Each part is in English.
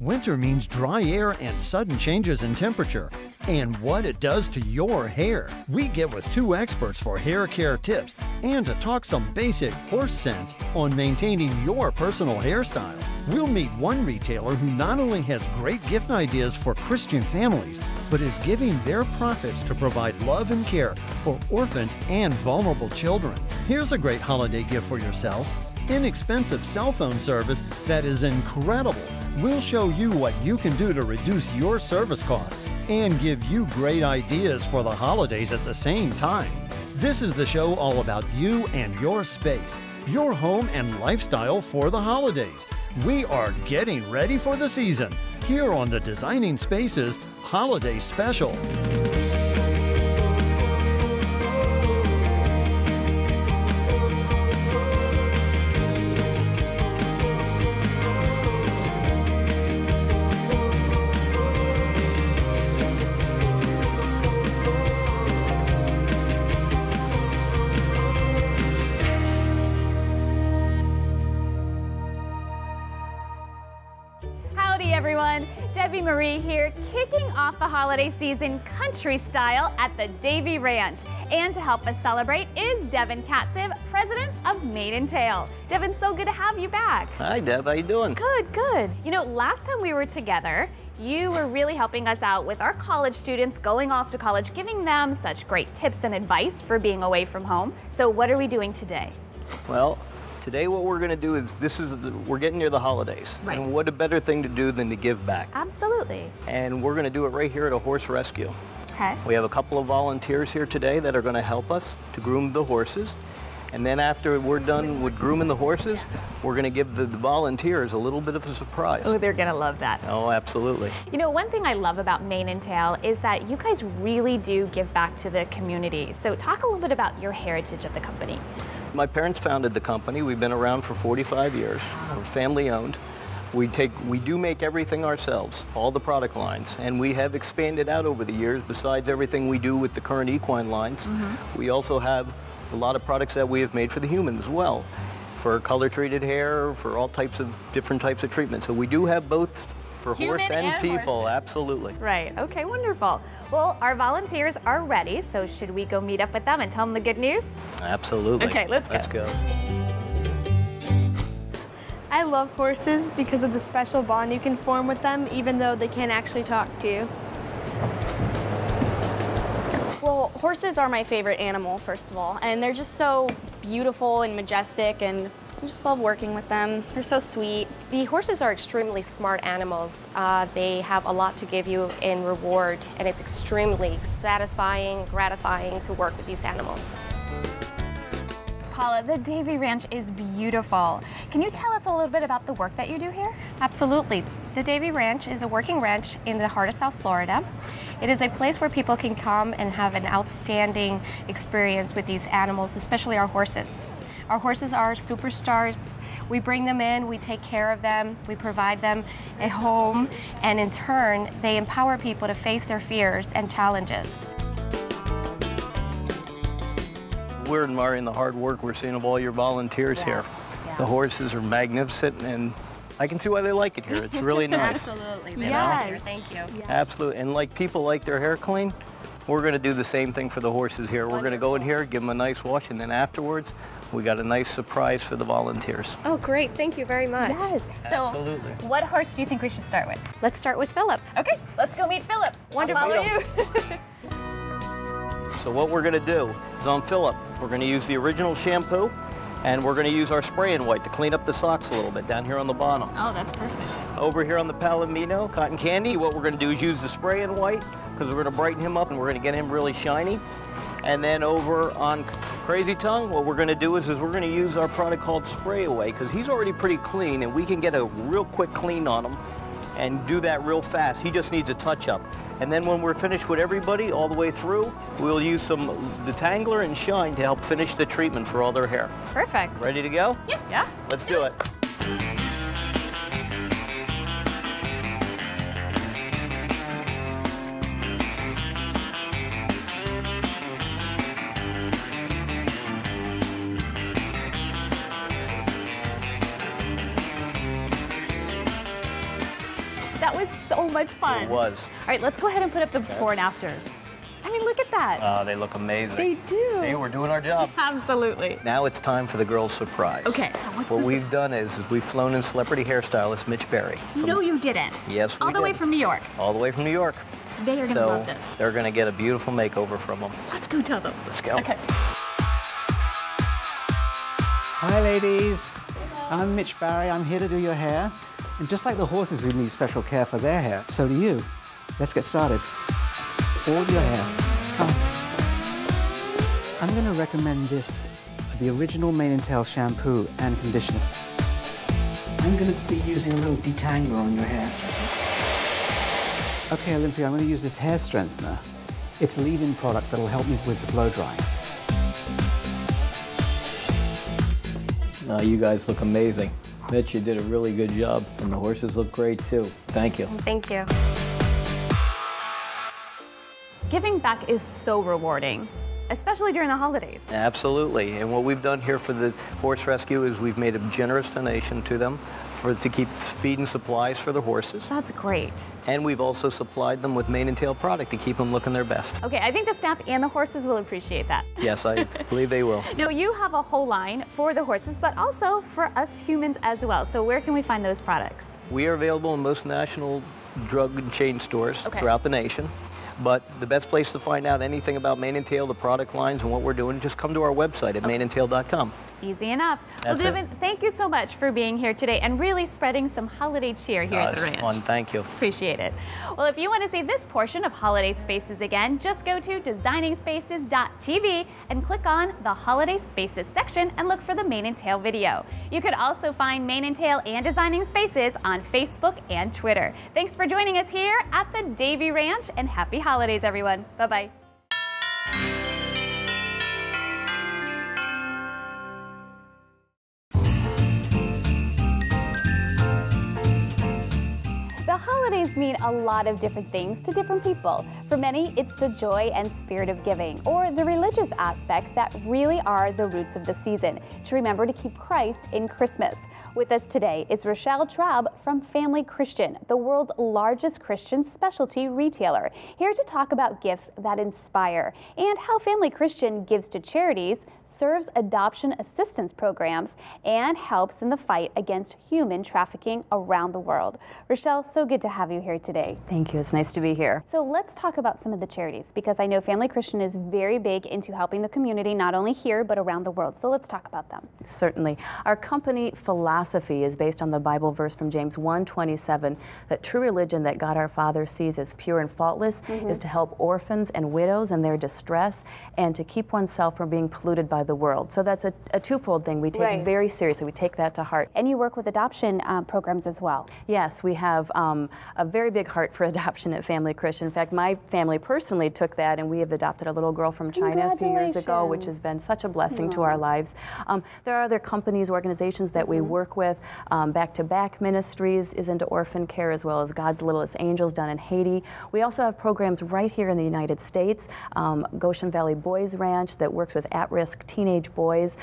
Winter means dry air and sudden changes in temperature, and what it does to your hair. We get with two experts for hair care tips and to talk some basic horse sense on maintaining your personal hairstyle. We'll meet one retailer who not only has great gift ideas for Christian families, but is giving their profits to provide love and care for orphans and vulnerable children. Here's a great holiday gift for yourself inexpensive cell phone service that is incredible. We'll show you what you can do to reduce your service costs and give you great ideas for the holidays at the same time. This is the show all about you and your space, your home and lifestyle for the holidays. We are getting ready for the season here on the Designing Spaces Holiday Special. Howdy, everyone. Debbie Marie here, kicking off the holiday season country style at the Davy Ranch. And to help us celebrate is Devin Katzev, president of and Tail. Devin, so good to have you back. Hi, Deb. How you doing? Good, good. You know, last time we were together, you were really helping us out with our college students going off to college, giving them such great tips and advice for being away from home. So, what are we doing today? Well, today what we're going to do is this is the, we're getting near the holidays, Right. and what a better thing to do than to give back? Absolutely. And we're going to do it right here at a horse rescue. Okay. We have a couple of volunteers here today that are going to help us to groom the horses. And then after we're done with grooming the horses, we're going to give the, the volunteers a little bit of a surprise. Oh, they're going to love that. Oh, absolutely. You know, one thing I love about Mane and Tail is that you guys really do give back to the community. So, talk a little bit about your heritage of the company. My parents founded the company. We've been around for 45 years. We're family owned. We take we do make everything ourselves, all the product lines, and we have expanded out over the years. Besides everything we do with the current equine lines, mm-hmm. we also have a lot of products that we have made for the human as well, for color treated hair, for all types of different types of treatments. So we do have both for Human horse and, and people, horses. absolutely. Right. Okay, wonderful. Well, our volunteers are ready, so should we go meet up with them and tell them the good news? Absolutely. Okay, let's go. Let's go. I love horses because of the special bond you can form with them, even though they can't actually talk to you. Well, horses are my favorite animal, first of all, and they're just so beautiful and majestic, and I just love working with them. They're so sweet. The horses are extremely smart animals. Uh, they have a lot to give you in reward, and it's extremely satisfying, gratifying to work with these animals. Paula, the Davy Ranch is beautiful. Can you tell us a little bit about the work that you do here? Absolutely. The Davy Ranch is a working ranch in the heart of South Florida. It is a place where people can come and have an outstanding experience with these animals, especially our horses. Our horses are superstars. We bring them in, we take care of them, we provide them a home, and in turn, they empower people to face their fears and challenges. We're admiring the hard work we're seeing of all your volunteers here. The horses are magnificent, and I can see why they like it here. It's really nice. Absolutely. know? Yes. Thank you. Absolutely. And like people like their hair clean, we're going to do the same thing for the horses here. We're going to go in here, give them a nice wash, and then afterwards, we got a nice surprise for the volunteers. Oh, great. Thank you very much. Yes. So, Absolutely. what horse do you think we should start with? Let's start with Philip. Okay, let's go meet Philip. I'll Wonderful. follow you. So what we're going to do is on Philip, we're going to use the original shampoo, and we're going to use our spray and white to clean up the socks a little bit down here on the bottom. oh, that's perfect. Over here on the Palomino Cotton Candy, what we're going to do is use the spray and white because we're going to brighten him up and we're going to get him really shiny. And then over on Crazy Tongue, what we're going to do is, is we're going to use our product called Spray Away because he's already pretty clean and we can get a real quick clean on him and do that real fast. He just needs a touch up. And then when we're finished with everybody all the way through, we'll use some detangler and shine to help finish the treatment for all their hair. Perfect. Ready to go? Yeah. Yeah. Let's do it. That fun. It was. All right, let's go ahead and put up the before and afters. I mean, look at that. Uh, they look amazing. They do. See, we're doing our job. Absolutely. Now it's time for the girls' surprise. Okay, so what's What we've done is, is we've flown in celebrity hairstylist Mitch Barry. from- No, you didn't. Yes, we All the way from New York. all the way from New York. They are going to So love this. they're going to get a beautiful makeover from them. Let's go tell them. Let's go. Okay. Hi, ladies. I'm Mitch Barry. I'm here to do your hair. And just like the horses who need special care for their hair, so do you. Let's get started. All your hair. Come. I'm going to recommend this, the original mane and tail shampoo and conditioner. I'm going to be using a little detangler on your hair. Okay, Olympia, I'm going to use this hair strengthener. It's a leave-in product that'll help me with the blow drying. Uh, you guys look amazing. Mitch, you did a really good job, and the horses look great too. Thank you. Thank you. Giving back is so rewarding, especially during the holidays. Absolutely. And what we've done here for the horse rescue is we've made a generous donation to them for to keep feed and supplies for the horses. That's great. And we've also supplied them with mane and tail product to keep them looking their best. Okay, I think the staff and the horses will appreciate that. Yes, I believe they will. Now, you have a whole line for the horses, but also for us humans as well. So, where can we find those products? We are available in most national drug and chain stores Okay. throughout the nation. But the best place to find out anything about and Tail, the product lines, and what we're doing, just come to our website at maneandtail.com. Easy enough. That's well. Devin, thank you so much for being here today and really spreading some holiday cheer here at the ranch. fun. Thank you. Appreciate it. Well, if you want to see this portion of Holiday Spaces again, just go to designingspaces.tv and click on the Holiday Spaces section and look for the Mane and Tail video. You could also find Mane and Tail and Designing Spaces on Facebook and Twitter. Thanks for joining us here at the Davy Ranch and happy holidays, everyone. Bye bye a lot of different things to different people. For many, it's the joy and spirit of giving, or the religious aspects that really are the roots of the season, to remember to keep Christ in Christmas. With us today is Rochelle Traub from Family Christian, the world's largest Christian specialty retailer, here to talk about gifts that inspire and how Family Christian gives to charities, serves adoption assistance programs, and helps in the fight against human trafficking around the world. Rochelle, so good to have you here today. Thank you. It's nice to be here. So let's talk about some of the charities because I know Family Christian is very big into helping the community, not only here, but around the world. So let's talk about them. Certainly. Our company philosophy is based on the Bible verse from James 1:27 that true religion that God our Father sees as pure and faultless mm-hmm. is to help orphans and widows in their distress and to keep oneself from being polluted by the world. So that's a, a twofold thing we take Right. very seriously. We take that to heart. And you work with adoption um, programs as well. Yes, we have um, a very big heart for adoption at Family Christian. In fact, my family personally took that, and we have adopted a little girl from China a few years ago, which has been such a blessing to our lives. Um, there are other companies, organizations that we work with. Um, Back to Back Ministries is into orphan care, as well as God's Littlest Angels down in Haiti. We also have programs right here in the United States. Um, Goshen Valley Boys Ranch that works with at-risk teenage boys.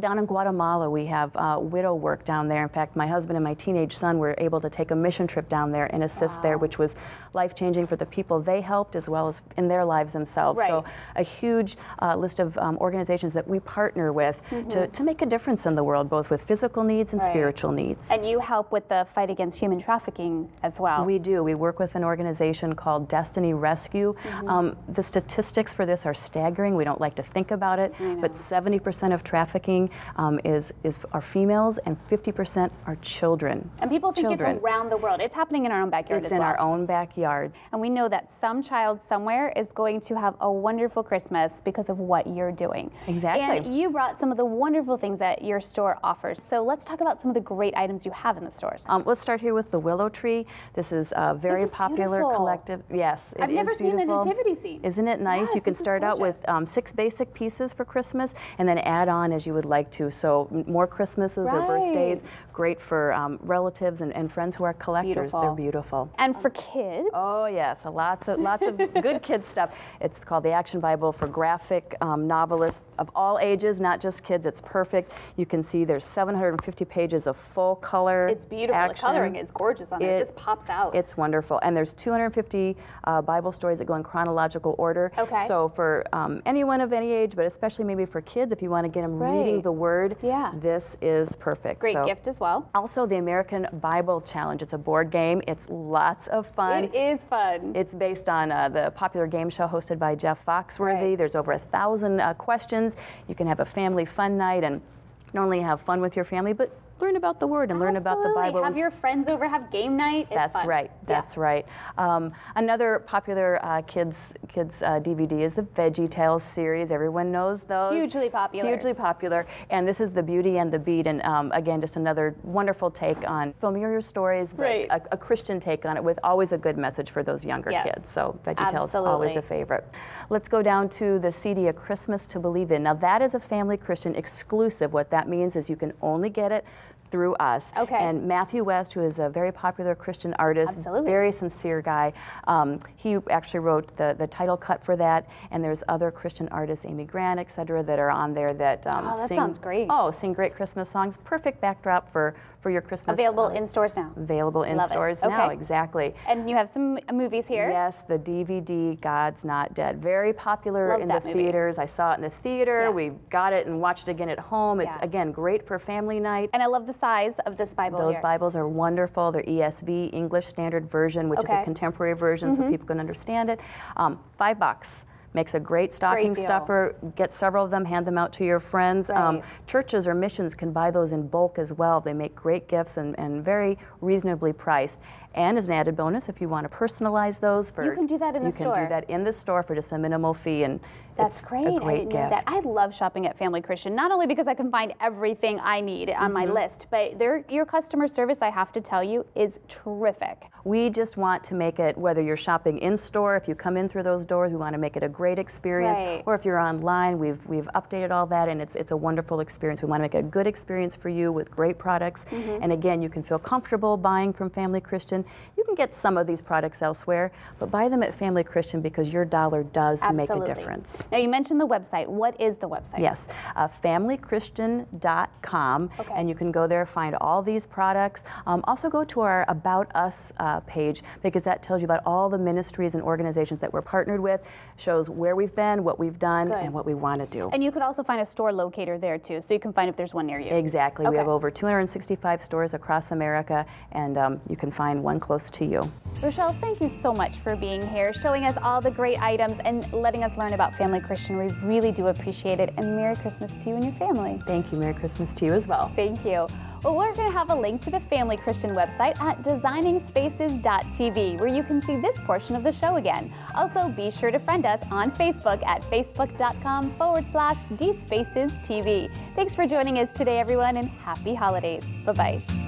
Down in Guatemala, we have uh, widow work down there. In fact, my husband and my teenage son were able to take a mission trip down there and assist there, which was life changing for the people they helped as well as in their lives themselves. So, a huge uh, list of um, organizations that we partner with to, to make a difference in the world, both with physical needs and Right. spiritual needs. And you help with the fight against human trafficking as well. We do. We work with an organization called Destiny Rescue. Um, the statistics for this are staggering. We don't like to think about it, but 70% of trafficking um, is, is are females and 50% are children. and people think children. it's around the world. It's happening in our own backyard It's in well. our own backyards. And we know that some child somewhere is going to have a wonderful Christmas because of what you're doing. Exactly. And you brought some of the wonderful things that your store offers. So let's talk about some of the great items you have in the stores. Um, let's start here with the willow tree. This is a very is popular beautiful. collective. Yes, it I've never seen the beautiful. nativity scene. Isn't it nice? Yes, you can start out with um, six basic pieces for Christmas, and then add on as you would like to. So more Christmases right. or birthdays, great for um, relatives and, and, friends who are collectors. Beautiful. They're beautiful. And for kids? Oh yes, so lots of lots of good kid stuff. It's called the Action Bible for graphic um, novelists of all ages, not just kids. It's perfect. You can see there's 750 pages of full color. It's beautiful. Action. The coloring is gorgeous on it. It just pops out. It's wonderful. And there's 250 uh, Bible stories that go in chronological order. Okay. So for um, anyone of any age, but especially maybe for kids, if you want to get them right. reading the Word, yeah. this is perfect. Great so, gift as well. Also, the American Bible Challenge. It's a board game. It's lots of fun. It is fun. It's based on uh, the popular game show hosted by Jeff Foxworthy. Right. There's over a thousand uh, questions. You can have a family fun night and not only have fun with your family, but learn about the Word and Absolutely. learn about the Bible. Have your friends over, have game night. It's That's fun. right. That's yeah. right. Um, another popular uh, kids kids uh, DVD is the Veggie Tales series. Everyone knows those. Hugely popular. Hugely popular. And this is the Beauty and the Beet. And um, again, just another wonderful take on familiar stories, but right. a, a, Christian take on it with always a good message for those younger yes. kids. So Veggie Absolutely. Tales always a favorite. Let's go down to the CD A Christmas to Believe in. Now that is a family Christian exclusive. What that means is you can only get it through us. Okay. And Matthew West, who is a very popular Christian artist, Absolutely. very sincere guy, um, he actually wrote the, the title cut for that. And there's other Christian artists, Amy Grant, et cetera, that are on there that, um, oh, that sing. sounds great. Oh, sing great Christmas songs. Perfect backdrop for for your Christmas. Available uh, in stores now. Available in Love stores now, okay. exactly. And you have some movies here. Yes, the DVD God's Not Dead. Very popular Love in the movie. theaters. I saw it in the theater. Yeah. We got it and watched it again at home. It's yeah. again great for family night. And I love the size of this Bible. Those here. Bibles are wonderful. They're ESV, English Standard Version, which okay. is a contemporary version mm-hmm. so people can understand it. Um, five bucks. Makes a great stocking great stuffer. Get several of them, hand them out to your friends. Right. Um, churches or missions can buy those in bulk as well. They make great gifts and, and very reasonably priced. And as an added bonus, if you want to personalize those for you can do that in the store. You can do that in the store for just a minimal fee, and that's it's great. a great I didn't gift. Know that. I love shopping at Family Christian, not only because I can find everything I need on mm-hmm. my list, but their your customer service, I have to tell you, is terrific. We just want to make it whether you're shopping in store, if you come in through those doors, we want to make it a great experience. Right. Or if you're online, we've we've updated all that, and it's it's a wonderful experience. We want to make a good experience for you with great products. Mm-hmm. And again, you can feel comfortable buying from Family Christian. You can get some of these products elsewhere, but buy them at Family Christian because your dollar does Absolutely. make a difference. Now you mentioned the website. What is the website? Yes, uh, familychristian.com, okay. and you can go there find all these products. Um, also go to our About Us uh, page because that tells you about all the ministries and organizations that we're partnered with, shows where we've been, what we've done, Good. and what we want to do. And you could also find a store locator there too, so you can find if there's one near you. Exactly. Okay. We have over 265 stores across America, and um, you can find one close to you. Rochelle, thank you so much for being here, showing us all the great items and letting us learn about Family Christian. We really do appreciate it. And Merry Christmas to you and your family. Thank you. Merry Christmas to you as well. Thank you. Well, we're going to have a link to the Family Christian website at designingspaces.tv where you can see this portion of the show again. Also, be sure to friend us on Facebook at facebook.com forward slash DSpacesTV. Thanks for joining us today, everyone, and happy holidays. Bye bye.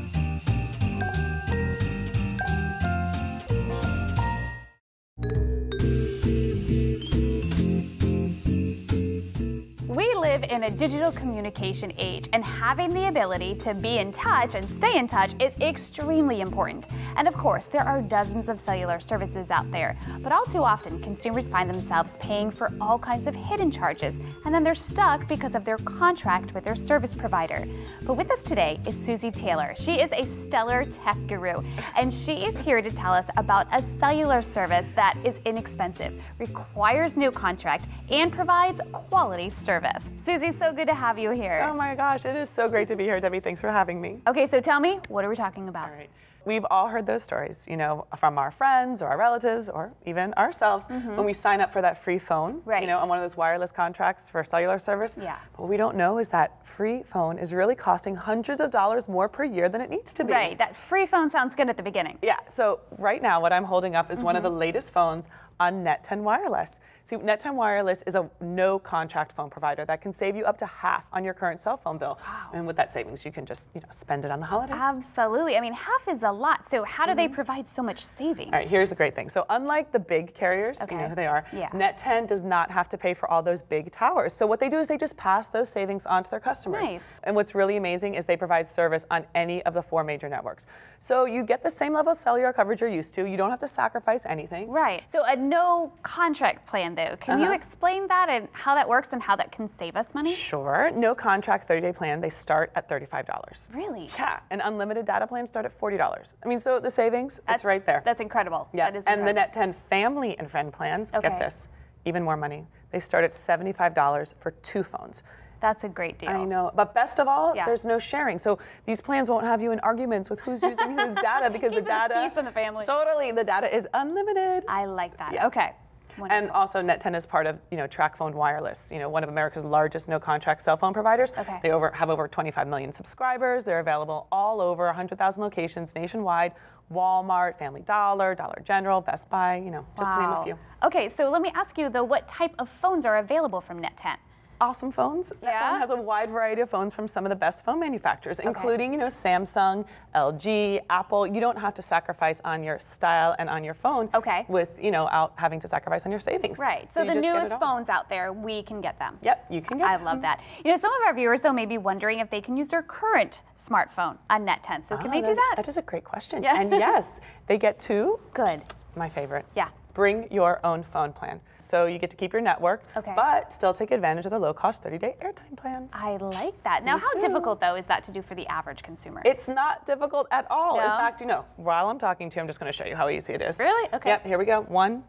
In a digital communication age, and having the ability to be in touch and stay in touch is extremely important. And of course, there are dozens of cellular services out there, but all too often, consumers find themselves paying for all kinds of hidden charges, and then they're stuck because of their contract with their service provider. But with us today is Susie Taylor. She is a stellar tech guru, and she is here to tell us about a cellular service that is inexpensive, requires no contract, and provides quality service. Susie, so good to have you here. Oh my gosh, it is so great to be here, Debbie. Thanks for having me. Okay, so tell me, what are we talking about? All right. We've all heard those stories, you know, from our friends or our relatives or even ourselves mm-hmm. when we sign up for that free phone, right. you know, on one of those wireless contracts for cellular service. Yeah. But what we don't know is that free phone is really costing hundreds of dollars more per year than it needs to be. Right. That free phone sounds good at the beginning. Yeah. So right now, what I'm holding up is mm-hmm. one of the mm-hmm. latest phones on Net 10 Wireless. See, Net 10 Wireless is a no contract phone provider that can save you up to half on your current cell phone bill. Wow. And with that savings, you can just you know spend it on the holidays. Absolutely. I mean, half is a lot. So how do mm -hmm. they mm-hmm. provide so much savings? All right, here's the great thing. So unlike the big carriers, okay. you know who they are, yeah. Net 10 does not have to pay for all those big towers. So what they do is they just pass those savings on to their customers. Nice. And what's really amazing is they provide service on any of the four major networks. So you get the same level of cellular coverage you're used to. You don't have to sacrifice anything. Right. So a no contract plan though. Can uh -huh. you uh-huh. explain that and how that works and how that can save us money? Sure. No contract 30 day plan. They start at $35. Really? Yeah. And unlimited data plans start at $40. I mean, so the savings, that's, it's right there. That's incredible. Yeah. That is and the Net 10 family and friend plans, okay. get this, even more money. They start at $75 for two phones. That's a great deal. I know. But best of all, yeah. there's no sharing. So these plans won't have you in arguments with who's using whose data because the data. Peace in the family. Totally. The data is unlimited. I like that. Yeah. Okay. Wonderful. And also Net10 is part of, you know, TracFone Wireless, you know, one of America's largest no-contract cell phone providers. Okay. They over, have over 25 million subscribers. They're available all over 100,000 locations nationwide. Walmart, Family Dollar, Dollar General, Best Buy, you know, just wow. to name a few. Okay, so let me ask you though, what type of phones are available from Net10? Awesome phones. Yeah. That phone has a wide variety of phones from some of the best phone manufacturers, okay. including, you know, Samsung, LG, Apple. You don't have to sacrifice on your style and on your phone. Okay. With, you know, out having to sacrifice on your savings. Right. So, so the newest phones out there, we can get them. Yep, you can get them. I them. love that. You know, some of our viewers though may be wondering if they can use their current smartphone on Net 10. So oh, can ah, they do that? That is a great question. Yeah. And yes, they get two. Good. My favorite. Yeah bring your own phone plan. So you get to keep your network, okay. but still take advantage of the low-cost 30-day airtime plans. I like that. Now, Me how too. difficult, though, is that to do for the average consumer? It's not difficult at all. No? In fact, you know, while I'm talking to you, I'm just going to show you how easy it is. Really? Okay. Yep, here we go. One,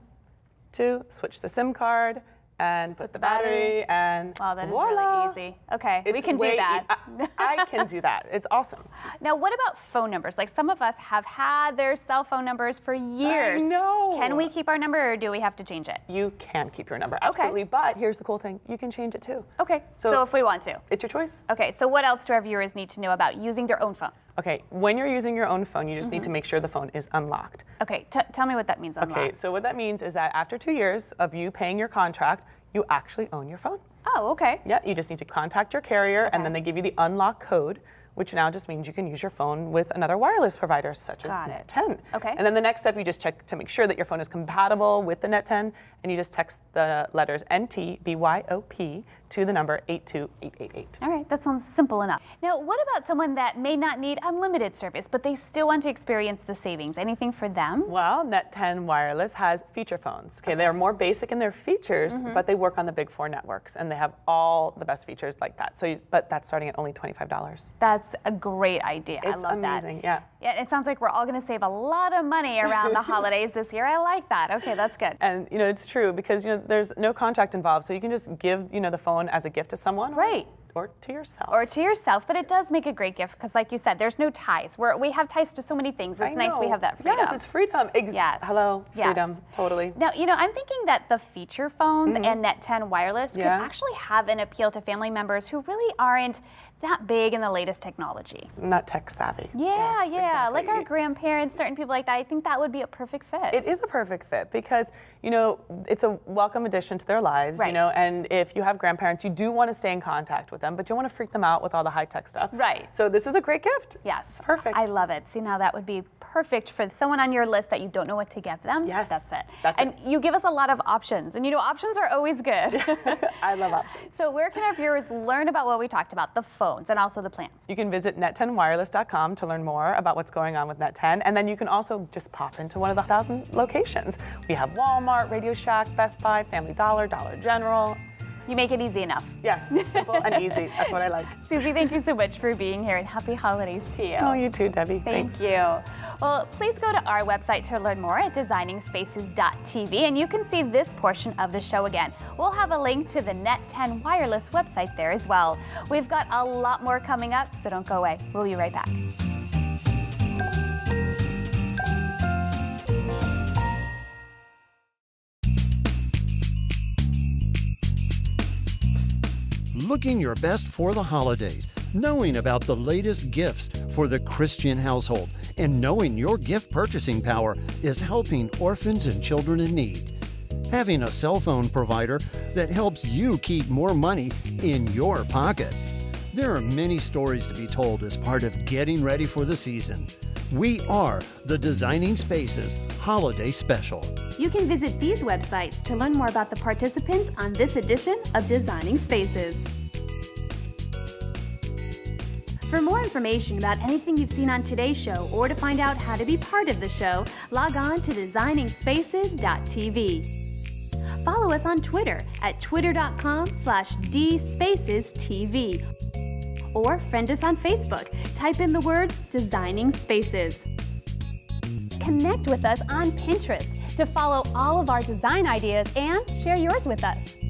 two, switch the SIM card, and put the battery, and wow, that voila. is really easy. Okay, it's we can do that. E I, I, can do that. It's awesome. Now, what about phone numbers? Like some of us have had their cell phone numbers for years. I know. Can we keep our number, or do we have to change it? You can keep your number, absolutely. Okay. But here's the cool thing: you can change it too. Okay. So, so if we want to, it's your choice. Okay. So what else do our viewers need to know about using their own phone? Okay, when you're using your own phone, you just mm -hmm. need to mm-hmm. make sure the phone is unlocked. Okay, tell me what that means. Unlocked. Okay, so what that means is that after two years of you paying your contract, you actually own your phone. Oh, okay. Yeah, you just need to contact your carrier okay. and then they give you the unlock code, which now just means you can use your phone with another wireless provider such as Net10. Okay. And then the next step, you just check to make sure that your phone is compatible with the Net10 and you just text the letters NTBYOP to the number 82888. All right, that sounds simple enough. Now, what about someone that may not need unlimited service, but they still want to experience the savings? Anything for them? Well, Net10 Wireless has feature phones. Okay, okay. they're more basic in their features, mm -hmm. but they work on the big four networks, and they have all the best features like that. So, you, but that's starting at only $25. That's a great idea. It's I love amazing, that. yeah. Yeah, it sounds like we're all going to save a lot of money around the holidays this year. I like that. Okay, that's good. And you know, it's true because you know there's no contract involved, so you can just give you know the phone as a gift to someone. Right. Or, to yourself. Or to yourself, but it does make a great gift because, like you said, there's no ties. We're, we have ties to so many things. It's nice we have that freedom. Yes, it's freedom. Ex yes. Hello, freedom. Yes. Totally. Now, you know, I'm thinking that the feature phones mm -hmm. and Net 10 wireless yeah. could actually have an appeal to family members who really aren't that big in the latest technology. Not tech savvy. Yeah, yes, yeah. Exactly. Like our grandparents, certain people like that. I think that would be a perfect fit. It is a perfect fit because, you know, it's a welcome addition to their lives, right. you know, and if you have grandparents, you do want to stay in contact with them, but you want to freak them out with all the high tech stuff. Right. So this is a great gift. Yes. It's perfect. I love it. See, now that would be perfect for someone on your list that you don't know what to give them. Yes. That's it. That's and it. you give us a lot of options. And you know, options are always good. I love options. So where can our viewers learn about what we talked about, the phones and also the plans? You can visit net10wireless.com to learn more about what's going on with Net10. And then you can also just pop into one of the thousand locations. We have Walmart, Radio Shack, Best Buy, Family Dollar, Dollar General, you make it easy enough. Yes, simple and easy. That's what I like. Susie, thank you so much for being here and happy holidays to you. Oh, you too, Debbie. Thank Thanks. you. Well, please go to our website to learn more at designingspaces.tv and you can see this portion of the show again. We'll have a link to the Net10 wireless website there as well. We've got a lot more coming up, so don't go away. We'll be right back. Looking your best for the holidays, knowing about the latest gifts for the Christian household, and knowing your gift purchasing power is helping orphans and children in need. having a cell phone provider that helps you keep more money in your pocket. There are many stories to be told as part of getting ready for the season. We are the Designing Spaces Holiday Special. You can visit these websites to learn more about the participants on this edition of Designing Spaces. For more information about anything you've seen on today's show or to find out how to be part of the show, log on to designingspaces.tv. Follow us on Twitter at twitter.com slash dspacestv or friend us on Facebook. Type in the words Designing Spaces. Connect with us on Pinterest to follow all of our design ideas and share yours with us.